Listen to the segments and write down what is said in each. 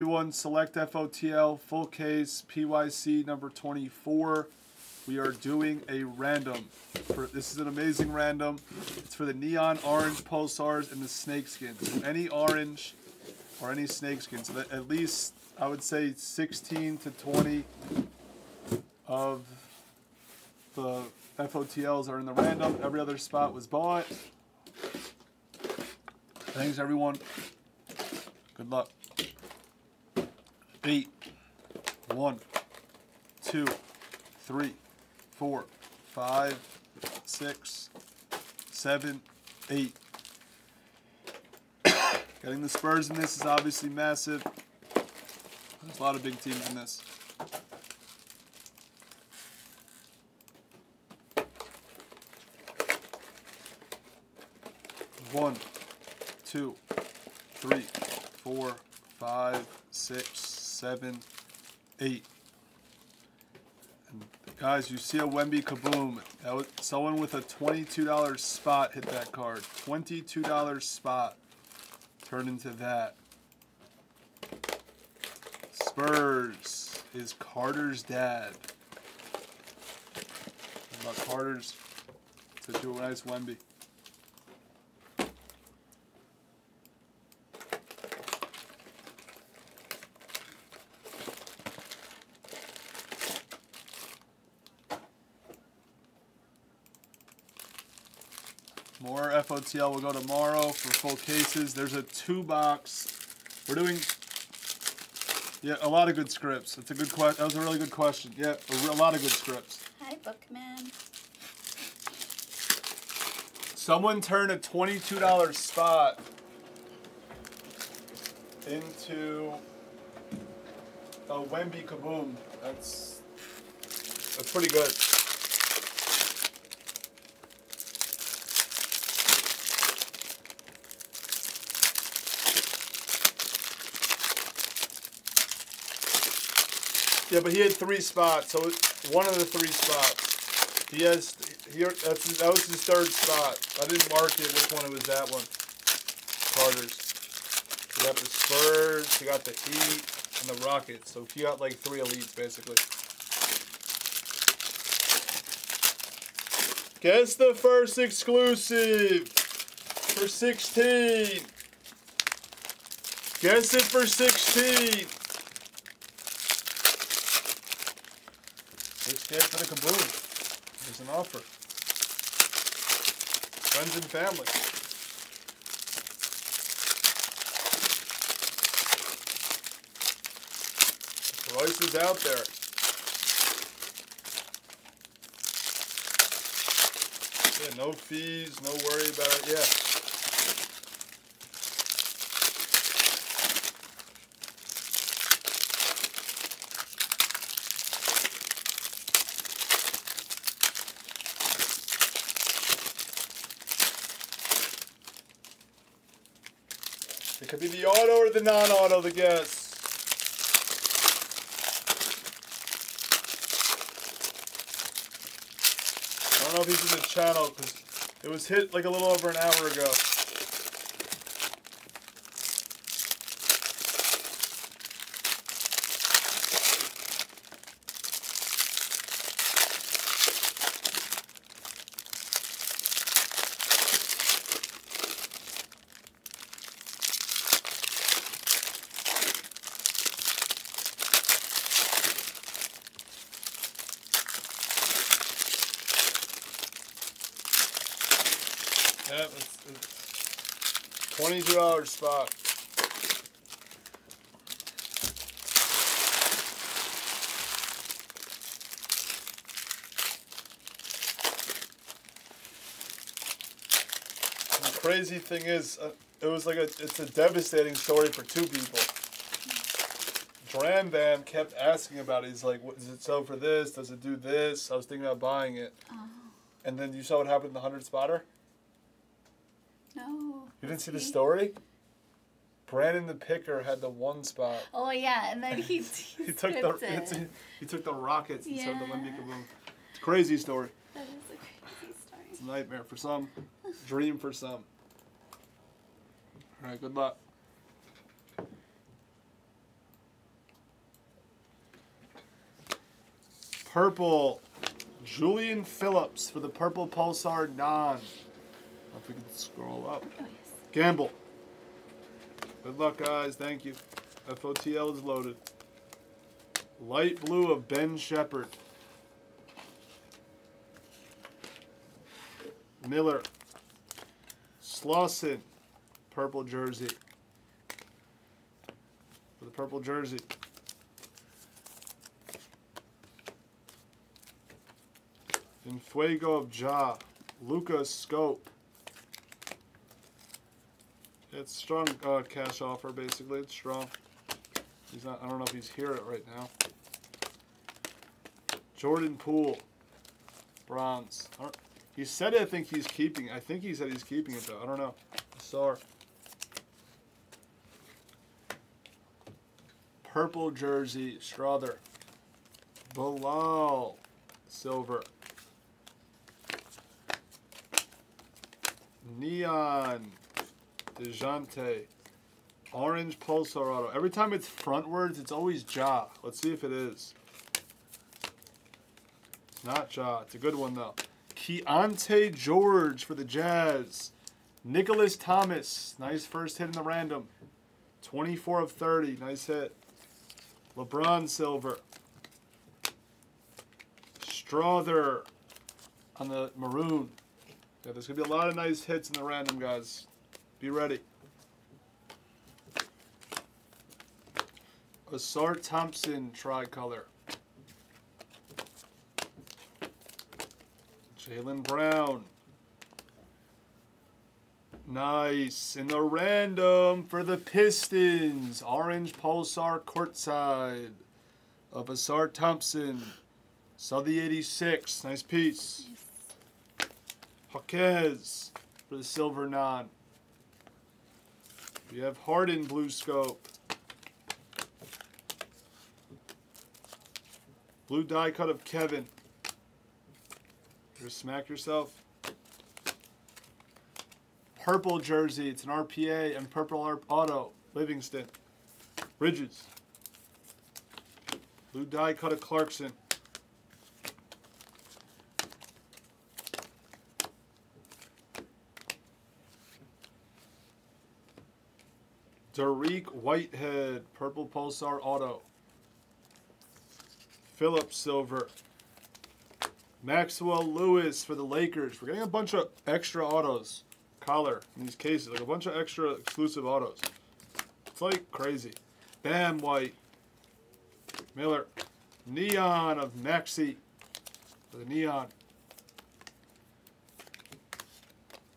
One select FOTL full case PYC number 24. We are doing a random. For this is an amazing random. It's for the neon orange pulsars and the snakeskin. So any orange or any snakeskin. So at least I would say 16 to 20 of the FOTLs are in the random. Every other spot was bought. Thanks everyone. Good luck eight, one, two, three, four, five, six, seven, eight. Getting the Spurs in this is obviously massive. There's a lot of big teams in this. One, two, three, four, five, six, seven, eight. And guys, you see a Wemby Kaboom. That was, someone with a $22 spot hit that card. $22 spot turned into that. Spurs is Carter's dad. About Carter's to do a nice Wemby. More FOTL will go tomorrow for full cases. There's a two box. We're doing, yeah, a lot of good scripts. That's a good question. That was a really good question. Yeah, a, a lot of good scripts. Hi, Bookman. Someone turned a $22 spot into a Wemby Kaboom. That's, that's pretty good. Yeah, but he had three spots, so one of the three spots. He has here. That's that was his third spot. I didn't mark it which one it was. That one. Carter's. He got the Spurs. He got the Heat and the Rockets. So he got like three elites basically. Guess the first exclusive for 16. Guess it for 16. Get for the kaboom. There's an offer. Friends and family. The price is out there. Yeah, no fees, no worry about it. Yeah. Could be the auto or the non-auto, the guess. I don't know if he's in the channel because it was hit like a little over an hour ago. Yeah, it's, it's twenty-two dollars spot. The crazy thing is, uh, it was like a it's a devastating story for two people. Dram Bam kept asking about it. He's like, what, "Does it sell for this? Does it do this?" I was thinking about buying it. And then you saw what happened in the hundred spotter. You didn't see the story? Brandon the Picker had the one spot. Oh yeah, and then he he, took the it. he took the Rockets yeah. instead of the Wemby Kaboom. It's crazy story. That is a crazy story. It's a nightmare for some, dream for some. All right, good luck. Purple, Julian Phillips for the Purple Pulsar Non. If we can scroll up. Oh, yes. Gamble. Good luck, guys. Thank you. FOTL is loaded. Light blue of Ben Sheppard. Miller. Slauson. Purple jersey. For the purple jersey. In Fuego of Ja. Lucas Scope. It's strong uh, cash offer, basically. It's strong. He's not. I don't know if he's here right now. Jordan Poole, bronze. He said I think he's keeping. I think he said he's keeping it though. I don't know. Sar. Purple jersey, Strawther. Bilal, silver. Neon, Dejounte. Orange Pulsar Auto. Every time it's frontwards, it's always Ja. Let's see if it is. It's not Ja. It's a good one, though. Keyonte George for the Jazz. Nicholas Thomas. Nice first hit in the random. 24 of 30. Nice hit. LeBron Silver. Strawther on the maroon. Yeah, there's going to be a lot of nice hits in the random, guys. Be ready. Ausar Thompson tricolor. Jaylen Brown. Nice. In the random for the Pistons. Orange Pulsar courtside of Ausar Thompson. Saw the 86. Nice piece. Jaquez for the silver non. We have Harden blue scope. Blue die cut of Kevin. Just smack yourself. Purple jersey. It's an RPA and purple auto. Livingston. Bridges. Blue die cut of Clarkson. Dariq Whitehead, Purple Pulsar Auto. Phillips Silver. Maxwell Lewis for the Lakers. We're getting a bunch of extra autos. Collar in these cases, like a bunch of extra exclusive autos. It's like crazy. Bam White. Miller. Neon of Maxi. For the Neon.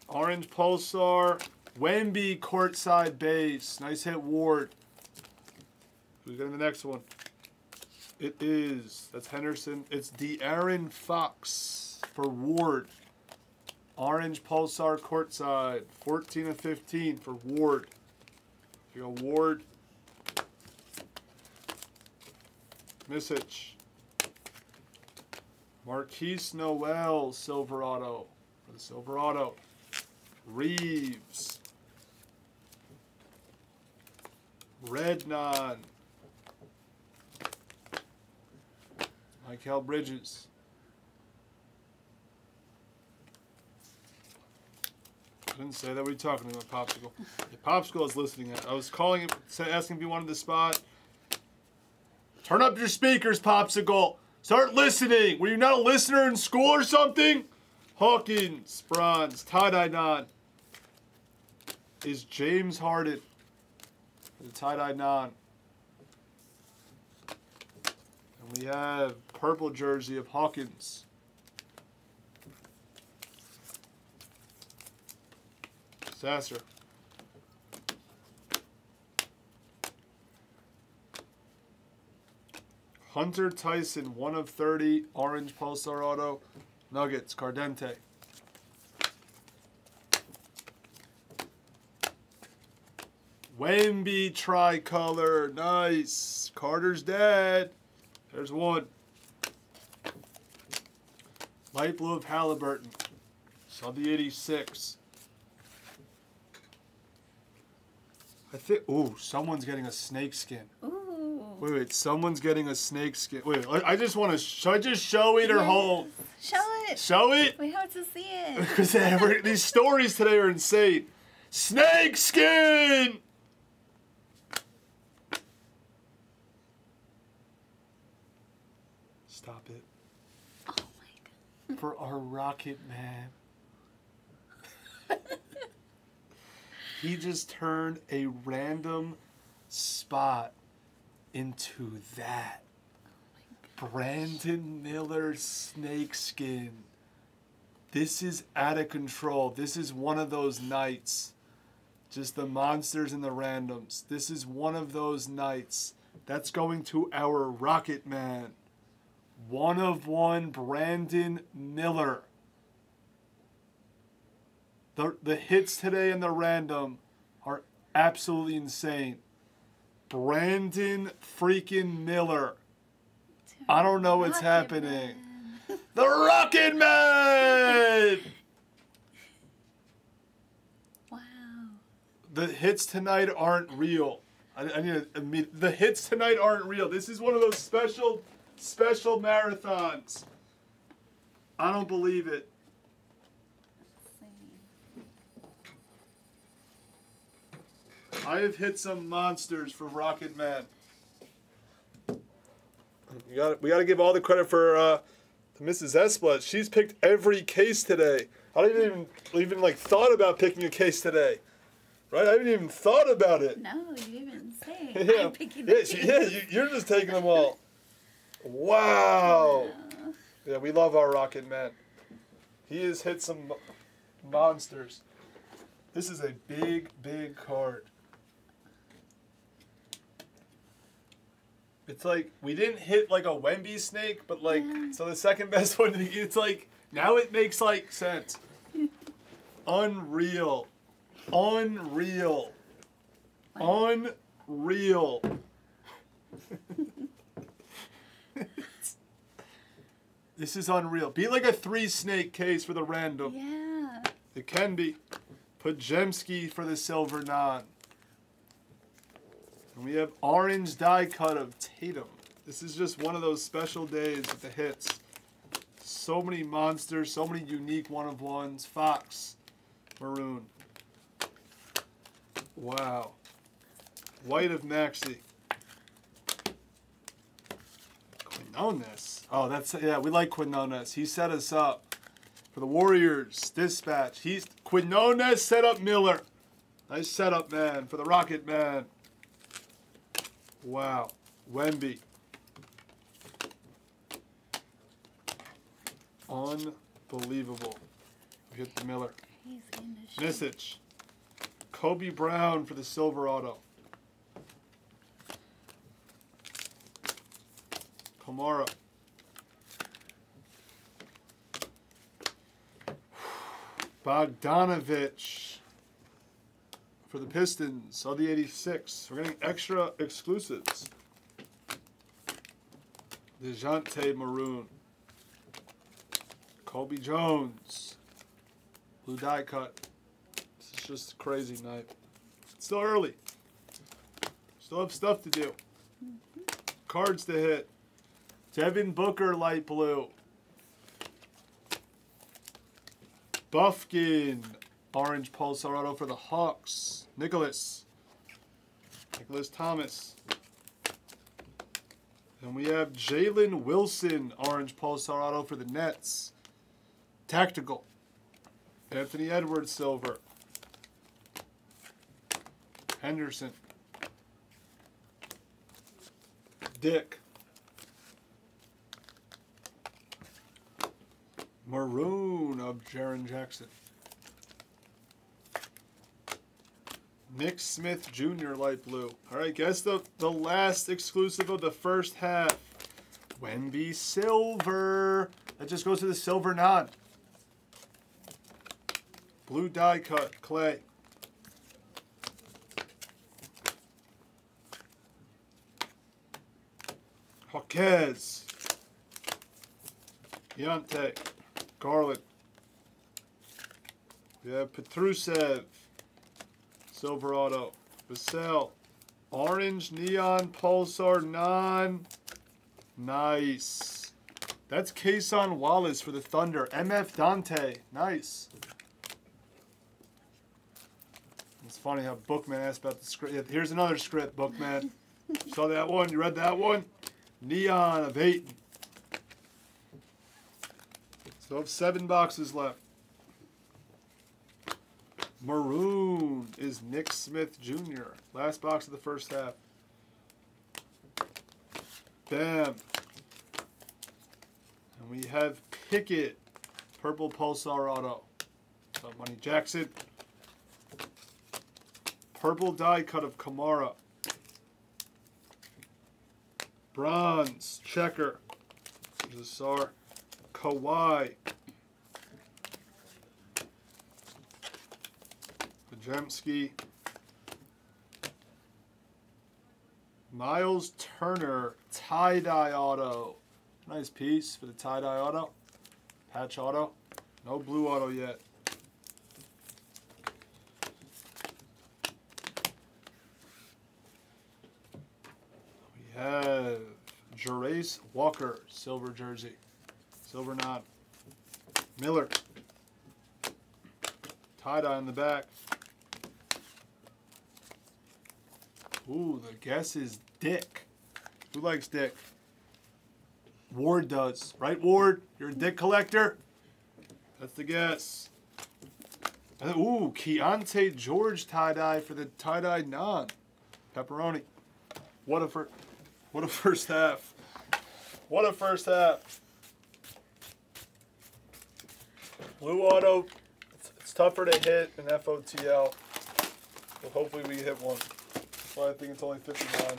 Orange Pulsar. Wemby courtside base. Nice hit, Ward. Who's getting the next one? It is. That's Henderson. It's De'Aaron Fox for Ward. Orange Pulsar courtside. 14 of 15 for Ward. You go Ward. Misich. Marquise Noel, Silverado. For the Silver Auto. Reeves. Rednon. Mikal Bridges. I didn't say that. Are you talking about, Popsicle? Yeah, Popsicle is listening. I was calling sa- asking if he wanted the spot. Turn up your speakers, Popsicle. Start listening. Were you not a listener in school or something? Hawkins, bronze, tie-dye. Is James Harden. The tie-dye non. And we have purple jersey of Hawkins. Sasser. Hunter Tyson, 1 of 30, orange Pulsar Auto. Nuggets, Cardente. Wemby tricolor, nice. Carter's dead. There's one. Light blue of Haliburton. Saw the 86. I think. Ooh, someone's getting a snake skin. Ooh. Wait, wait. Someone's getting a snake skin. Wait, I I just want to. Should I just show it or Yes. hold? Show it. Show it. We have to see it. Because these stories today are insane. Snake skin. Stop it. Oh my For our Rocket Man. he just turned a random spot into that. Brandon Miller snakeskin. This is out of control. This is one of those nights. Just the monsters and the randoms. This is one of those nights. That's going to our Rocket Man. One of one Brandon Miller. The, the hits today and the random are absolutely insane. Brandon freaking Miller. I don't know what's Rocket happening. Man. The Rocket Man! Wow. the hits tonight aren't real. I, I need to admit, the hits tonight aren't real. This is one of those special, special marathons. I don't believe it. I have hit some monsters for Rocket Man. You got we got to give all the credit for uh, to Mrs. Esplat. She's picked every case today. I didn't even even like thought about picking a case today, right? I haven't even thought about it. No, you didn't say. Yeah, I'm picking yeah, the she- yeah. You, you're just taking them all. Wow. Oh. Yeah, we love our Rocket Man. He has hit some monsters. This is a big, big card. It's like we didn't hit like a Wemby snake, but like Yeah. so the second best one. It's like now it makes like sense. Unreal, unreal, unreal. This is unreal. Be like a three snake case for the random. Yeah. It can be. Podziemski for the silver non. And we have orange die cut of Tatum. This is just one of those special days with the hits. So many monsters, so many unique one of ones. Fox, maroon. Wow. White of Maxi. Quinones. Oh, that's yeah. We like Quinones. He set us up for the Warriors. Dispatch. He's Quinones set up Miller. Nice setup, man, for the Rocket Man. Wow. Wemby. Unbelievable. We hit the Miller. He's in the shit. Nisich. Kobe Brown for the silver auto. Camara. Bogdanovich for the Pistons. All the 86. We're getting extra exclusives. Dejounte Maroon. Colby Jones. Blue die cut. This is just a crazy night. It's still early. Still have stuff to do. Cards to hit. Devin Booker light blue. Bufkin orange pulsar auto for the Hawks. Nicholas. Nicholas Thomas. And we have Jalen Wilson orange pulsar auto for the Nets. Tactical. Anthony Edwards silver. Henderson. Dick. Maroon of Jaren Jackson. Nick Smith Jr. light blue. All right, guess the the last exclusive of the first half. Wemby silver. That just goes to the silver non. Blue die cut clay. Jaquez. Deontay. Garland. We have Petrusev. Silver Auto. Vassell. Orange Neon Pulsar Non. Nice. That's Cason Wallace for the Thunder. MF Dante. Nice. It's funny how Bookman asked about the script. Here's another script, Bookman. Saw that one? You read that one? Neon of eight. So I have seven boxes left. Maroon is Nick Smith Jr. Last box of the first half. Bam. And we have Pickett, Purple Pulsar Auto. So Money Jackson. Purple die cut of Camara. Bronze, Checker. There's a Sar. Kawhi. Podziemski. Miles Turner, tie-dye auto. Nice piece for the tie-dye auto. Patch auto. No blue auto yet. We have Jarace Walker, silver jersey. Silver knot. Miller. Tie-dye on the back. Ooh, the guess is Dick. Who likes Dick? Ward does. Right, Ward? You're a Dick collector? That's the guess. And, ooh, Keyonte George tie-dye for the tie-dye non. Pepperoni. What a what a first half. What a first half. Blue auto, it's, it's tougher to hit than FOTL. But hopefully we hit one. I think it's only 59.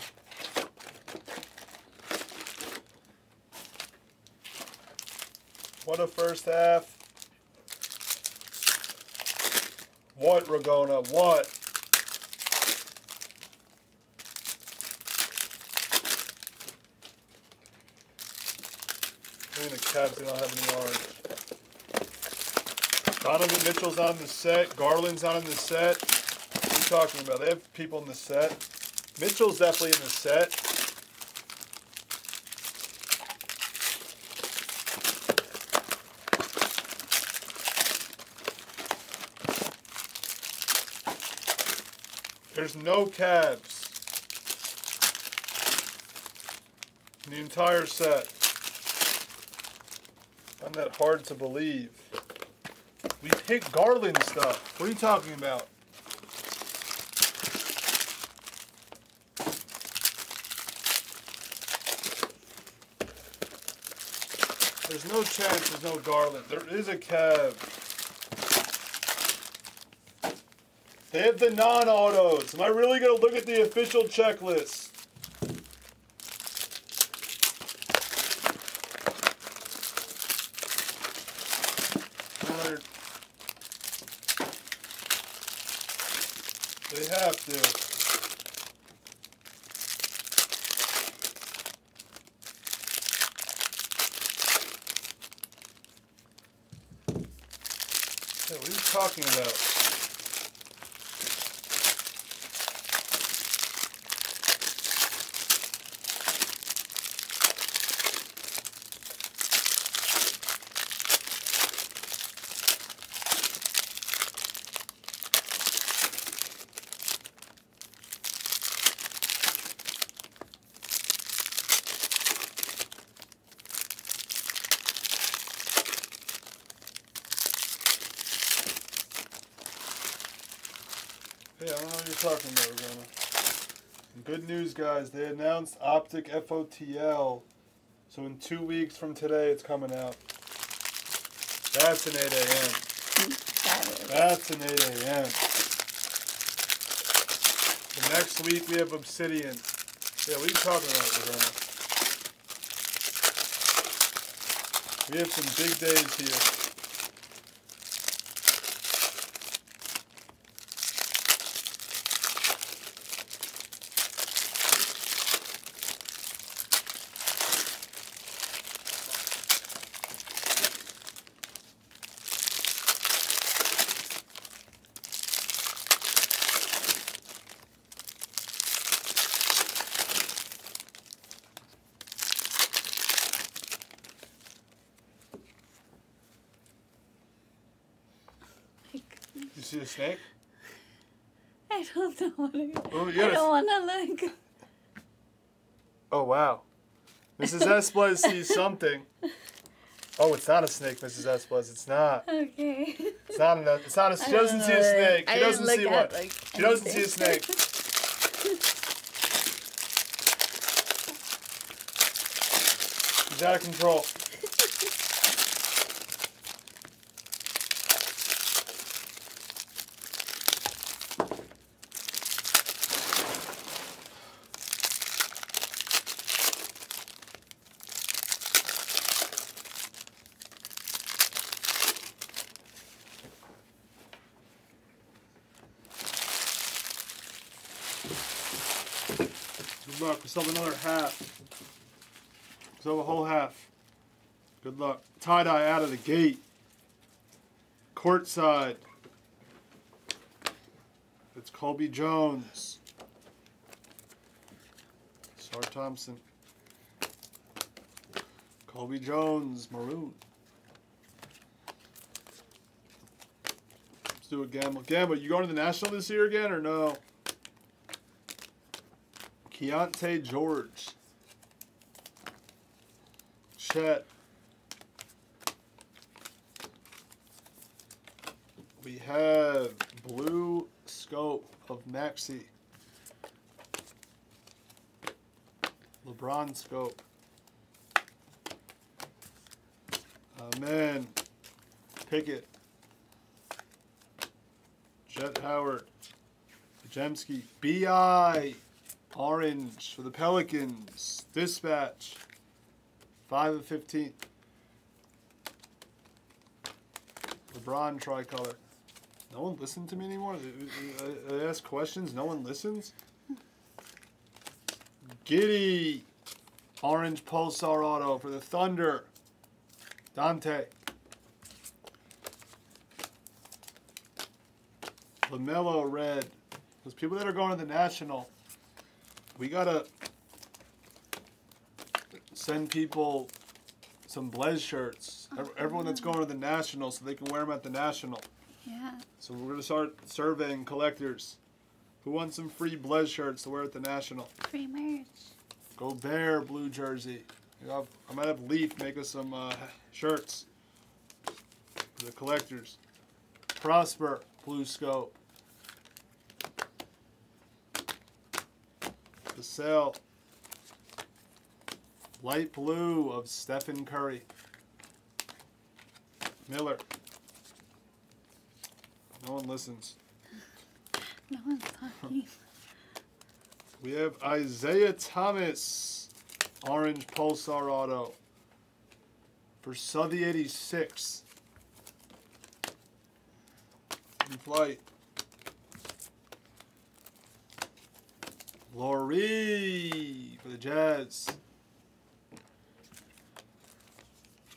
What a first half. What, Ragona? What? I mean, the Cavs do not have any orange. Donovan Mitchell's on the set. Garland's on the set. Talking about? They have people in the set. Mitchell's definitely in the set. There's no Cavs. in The entire set. Find that hard to believe. We picked Garland stuff. What are you talking about? No chance there's no Garland. There is a Cav. They have the non-autos. Am I really going to look at the official checklist? They have to. Are you talking about? Talking about, Regana. Good news, guys. They announced Optic FOTL. So in two weeks from today, it's coming out. That's an 8 a.m. That is. An 8 a.m. The next week, we have Obsidian. Yeah, what are you talking about, Regana? We have some big days here. See a snake? I don't know what Oh, I don't want to look. Oh wow. Mrs. Esplez sees something. Oh, it's not a snake, Mrs. Esplez. It's not. Okay. It's not. A, it's not a. She doesn't see a snake. She doesn't see at, one. like, She doesn't see a snake. She's out of control. Luck. We still have another half. We still have a whole half. Good luck. Tie dye out of the gate. Courtside. It's Colby Jones. Sar Thompson. Colby Jones, maroon. Let's do a gamble. Gamble, you going to the national this year again or no? Keyonte George. Chet. We have blue scope of Maxi. LeBron scope. Amen. Pickett. Jett Howard. Jemski. B.I. Orange for the Pelicans. Dispatch. 5 of 15. LeBron tricolor. No one listened to me anymore? I, ask questions, no one listens? Giddey. Orange Pulsar Auto for the Thunder. Dante. LaMelo Red. Those people that are going to the National, we gotta send people some Blez shirts. Ev- Everyone that's going to the National so they can wear them at the National. Yeah. So we're gonna start surveying collectors. Who wants some free Blez shirts to wear at the National? Free merch. Gobert blue jersey. You know, I might have Leaf make us some uh, shirts for the collectors. Prosper blue scope. The sale. Light blue of Stephen Curry. Miller. No one listens. No one's talking. We have Isaiah Thomas, orange Pulsar Auto for Southey 86. In flight. Laurie for the Jazz.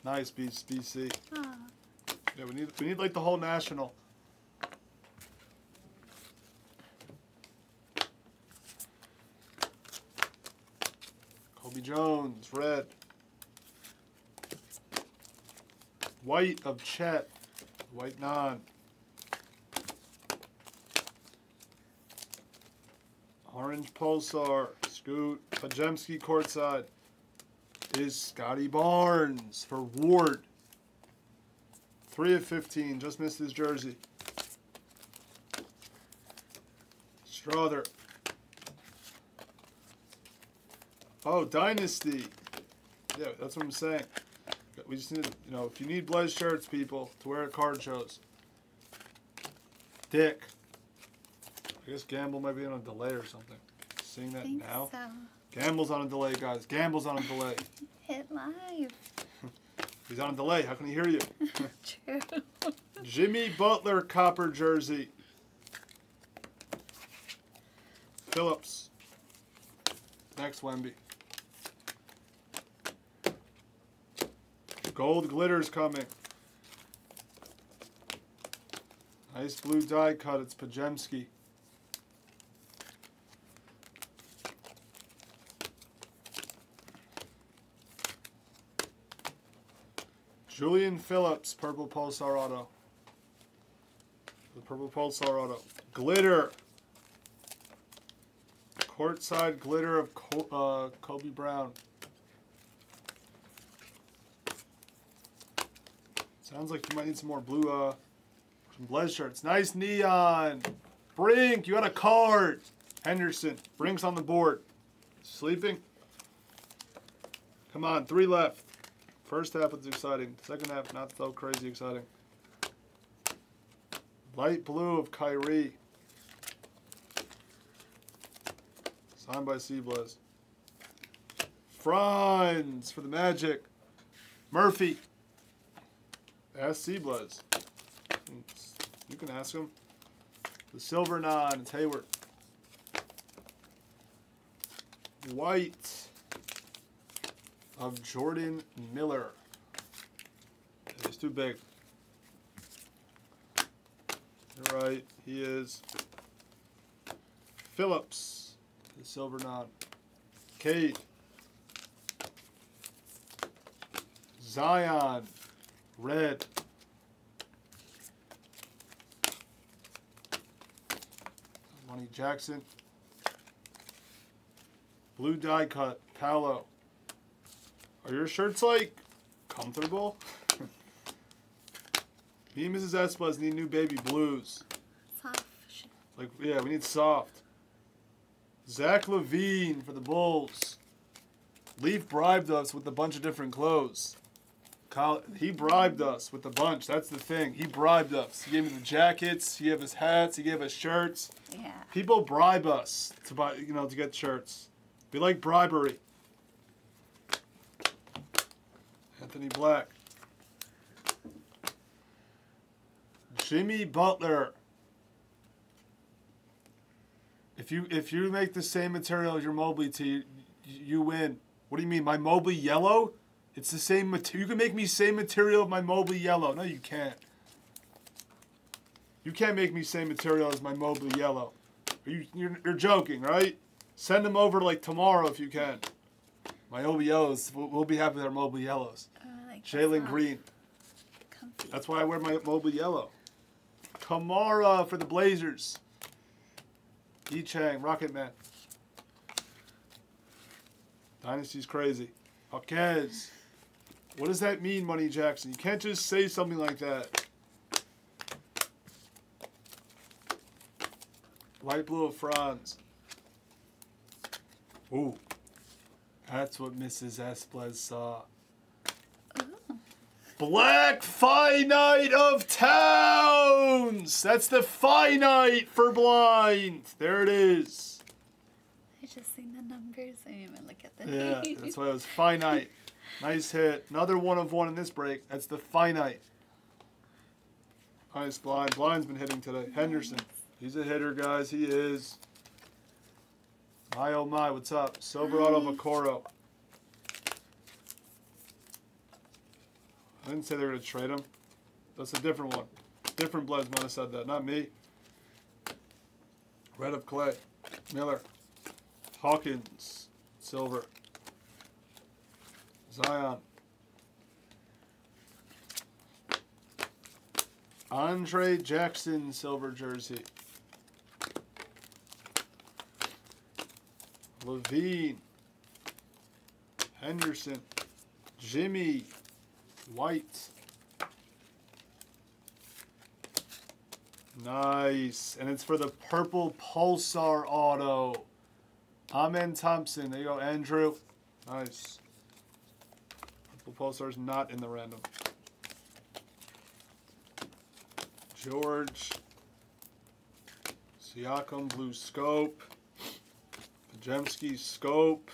Nice BC. Aw. Yeah, we need we need like the whole national. Colby Jones, red. White of Chet, white non. Orange Pulsar, Scoot, Podziemski courtside is Scottie Barnes for Ward. Three of 15, just missed his jersey. Strawther. Oh, Dynasty. Yeah, that's what I'm saying. We just need, you know, if you need Blez shirts, people, to wear at card shows. Dick. I guess Gamble might be on a delay or something. Seeing that think now? so. Gamble's on a delay, guys. Gamble's on a delay. Hit live. He's on a delay. How can he hear you? True. Jimmy Butler copper jersey. Phillips. Next Wemby. Gold glitters coming. Nice blue die cut. It's Podziemski. Julian Phillips, purple Pulsar Auto. The Purple Pulsar Auto. Glitter. Courtside glitter of Co- uh, Kobe Brown. Sounds like you might need some more blue, uh, some Blez shirts. Nice neon. Brink, you got a card. Henderson, Brink's on the board. Sleeping. Come on, three left. First half was exciting. Second half, not so crazy exciting. Light blue of Kyrie. Signed by Seablaz. Franz for the Magic. Murphy. Ask Seablaz. You can ask him. The Silver Nine, it's Hayward. White of Jordan Miller. He's too big. You're right, he is. Phillips, the silver nod. Cade. Zion, red. Money Jackson. Blue die cut, Paolo. Are your shirts like comfortable? Me and Mrs. Espas need new baby blues. Soft. Like, yeah, we need soft. Zach LaVine for the Bulls. Leaf bribed us with a bunch of different clothes. Kyle, he bribed us with a bunch. That's the thing. He bribed us. He gave me the jackets. He gave us hats. He gave us shirts. Yeah. People bribe us to buy, you know, to get shirts. We like bribery. Anthony Black. Jimmy Butler. If you if you make the same material as your Mobley tee, you, win. What do you mean? My Mobley yellow? It's the same material. You can make me same material of my Mobley yellow. No, you can't. You can't make me same material as my Mobley yellow. Are you, you're, you're joking, right? Send them over like tomorrow if you can. My Mobley yellows. We'll, we'll be happy with our Mobley yellows. Jalen Green. Comfy. That's why I wear my mobile yellow. Camara for the Blazers. E Chang, Rocket Man. Dynasty's crazy. Hawkez. What does that mean, Money Jackson? You can't just say something like that. Light blue of Franz. Ooh. That's what Mrs. Esplez saw. Black Finite of Towns! That's the finite for blind. There it is. I just seen the numbers. I didn't even look at the Yeah, name. that's why it was finite. Nice hit. Another one of one in this break. That's the finite. Nice blind. Blind's been hitting today. Henderson. He's a hitter, guys. He is. My oh my, what's up? Silverado Hi. Macoro. I didn't say they were going to trade him. That's a different one. Different Bloods might have said that, not me. Red of Clay. Miller. Hawkins. Silver. Zion. Andre Jackson silver jersey. LaVine. Henderson. Jimmy. White. Nice. And it's for the purple Pulsar auto. Amen Thompson. There you go, Andrew. Nice. Purple Pulsar's not in the random. George. Siakam Blue Scope. Podziemski Scope.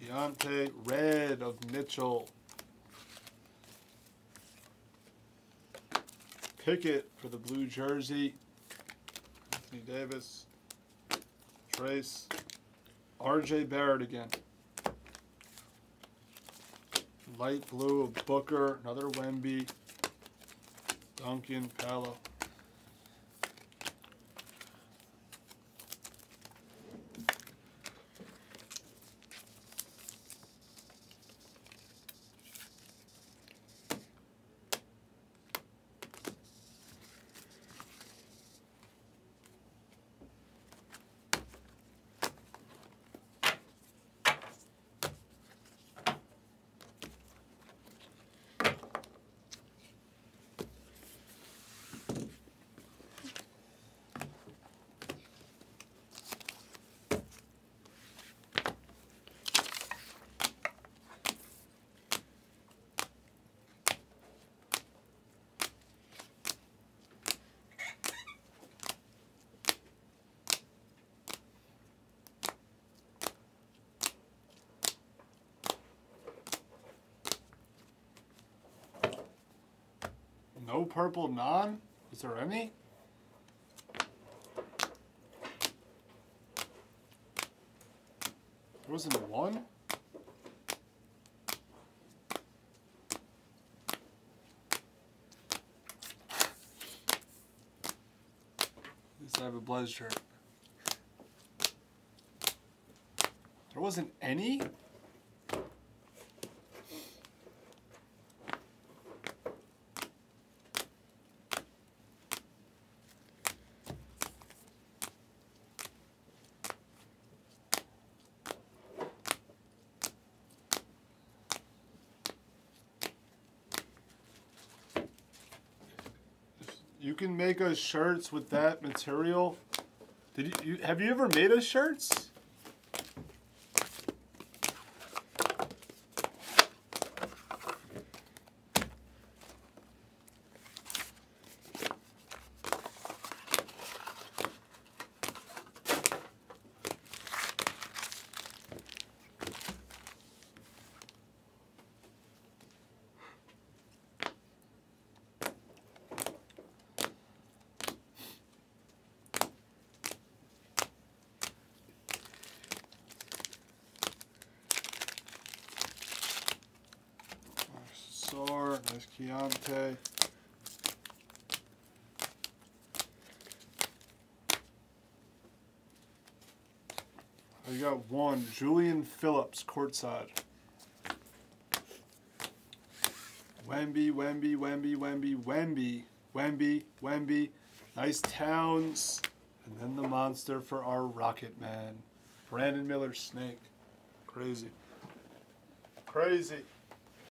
Keyonte Red of Mitchell. Pickett for the blue jersey. Anthony Davis. Trace. RJ Barrett again. Light blue Booker. Another Wemby. Duncan Palo. No purple non? Is there any? There wasn't one? I have a blood shirt. There wasn't any? You can make us shirts with that material. Did you, you have you ever made us shirts? Nice nice Keyonte. I got one, Julian Phillips, courtside. Wemby, Wemby, Wemby, Wemby, Wemby, Wemby, Wemby. Nice Towns. And then the monster for our Rocket Man. Brandon Miller Snake. Crazy. Crazy.